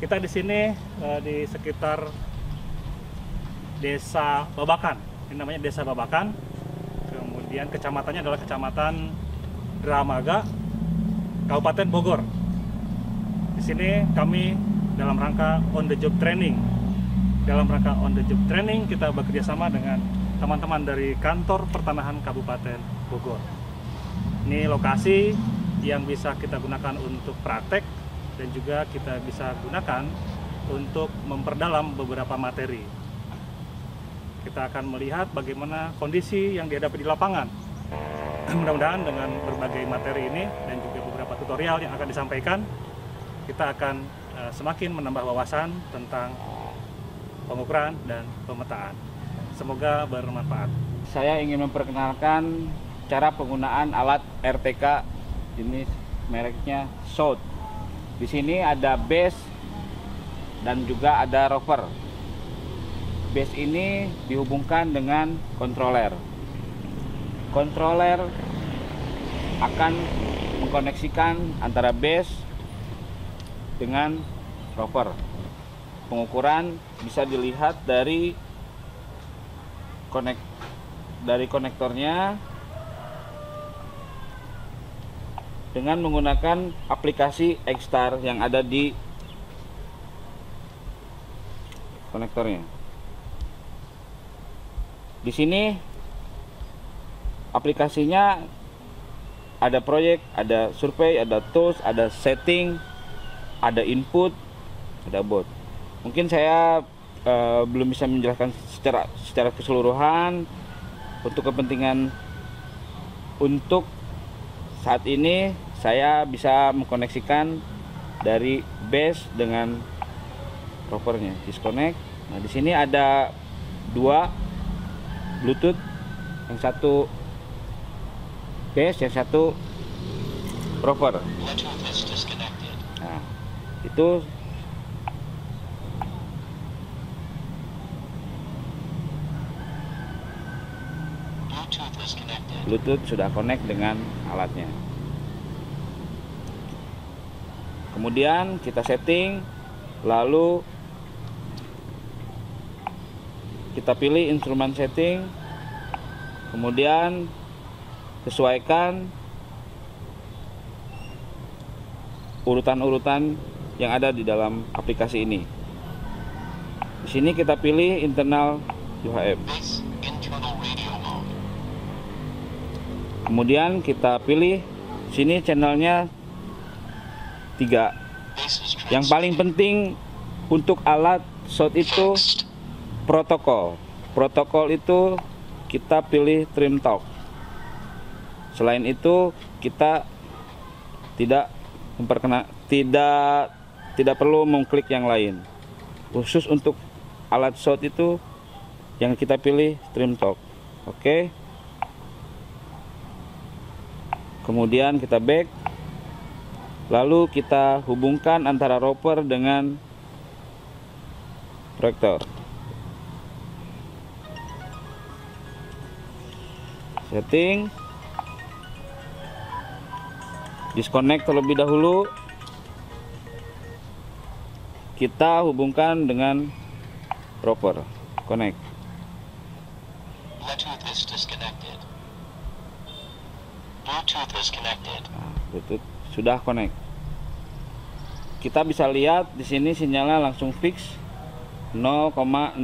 Kita di sini uh, di sekitar Desa Babakan. Ini namanya Desa Babakan. Kemudian kecamatannya adalah Kecamatan Dramaga, Kabupaten Bogor. Di sini kami dalam rangka on the job training. Dalam rangka on the job training kita bekerja sama dengan teman-teman dari kantor pertanahan Kabupaten Bogor. Ini lokasi yang bisa kita gunakan untuk praktek dan juga kita bisa gunakan untuk memperdalam beberapa materi. Kita akan melihat bagaimana kondisi yang dihadapi di lapangan. Mudah-mudahan dengan berbagai materi ini dan juga beberapa tutorial yang akan disampaikan, kita akan uh, semakin menambah wawasan tentang pengukuran dan pemetaan. Semoga bermanfaat. Saya ingin memperkenalkan cara penggunaan alat RTK jenis mereknya SOUT. Di sini ada base dan juga ada rover. Base ini dihubungkan dengan controller. Controller akan mengkoneksikan antara base dengan rover. Pengukuran bisa dilihat dari konek dari konektornya dengan menggunakan aplikasi Xstar yang ada di konektornya. Di sini aplikasinya ada proyek, ada survei, ada tools, ada setting, ada input, ada bot. Mungkin saya uh, belum bisa menjelaskan secara secara keseluruhan untuk kepentingan untuk saat ini saya bisa mengkoneksikan dari base dengan rovernya. Disconnect. Nah di sini ada dua bluetooth. Yang satu base yang satu rover. Nah itu Bluetooth sudah connect dengan alatnya. Kemudian kita setting, lalu kita pilih instrumen setting, kemudian sesuaikan urutan-urutan yang ada di dalam aplikasi ini. Di sini kita pilih internal UHF. Kemudian kita pilih sini channelnya tiga. Yang paling penting untuk alat shot itu protokol. Protokol itu kita pilih trim talk selain itu kita tidak memperkena tidak tidak perlu mengklik yang lain. Khusus untuk alat shot itu yang kita pilih trim talk oke? okay? Kemudian kita back. Lalu kita hubungkan antara roper dengan proyektor setting. Disconnect terlebih dahulu. Kita hubungkan dengan roper. Connect Nah, Bluetooth sudah connect. Kita bisa lihat di sini sinyalnya langsung fix 0,008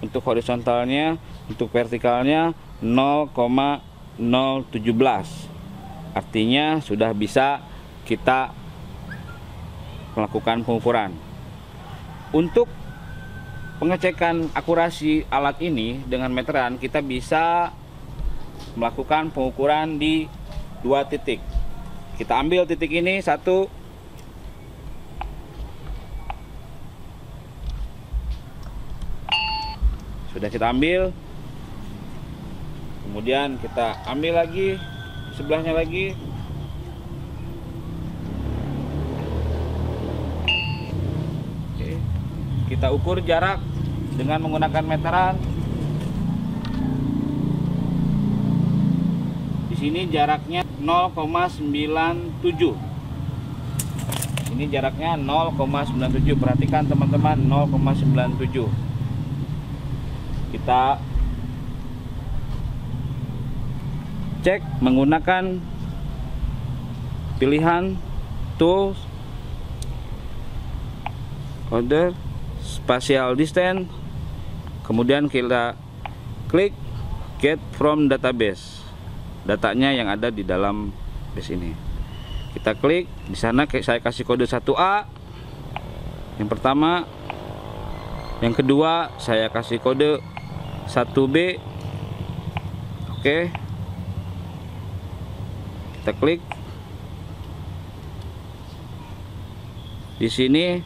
untuk horizontalnya, untuk vertikalnya 0,017. Artinya sudah bisa kita melakukan pengukuran. Untuk pengecekan akurasi alat ini dengan meteran kita bisa melakukan pengukuran di dua titik. Kita ambil titik ini satu. Sudah kita ambil. Kemudian kita ambil lagi sebelahnya lagi. Oke. kita ukur jarak dengan menggunakan meteran sini jaraknya 0,97 ini jaraknya 0,97. Perhatikan teman-teman 0,97. Kita cek menggunakan pilihan tools order spatial distance kemudian kita klik get from database datanya yang ada di dalam base ini kita klik di sana saya kasih kode 1A yang pertama. Yang kedua saya kasih kode 1B oke. Kita klik. Di sini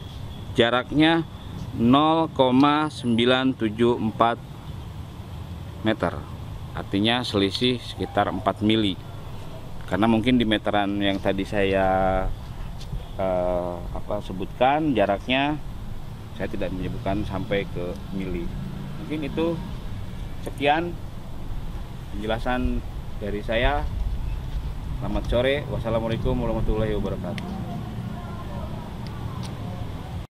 jaraknya 0,974 meter artinya selisih sekitar 4 mili karena mungkin di meteran yang tadi saya uh, apa sebutkan jaraknya saya tidak menyebutkan sampai ke mili mungkin itu sekian penjelasan dari saya Selamat sore. Wassalamualaikum warahmatullahi wabarakatuh.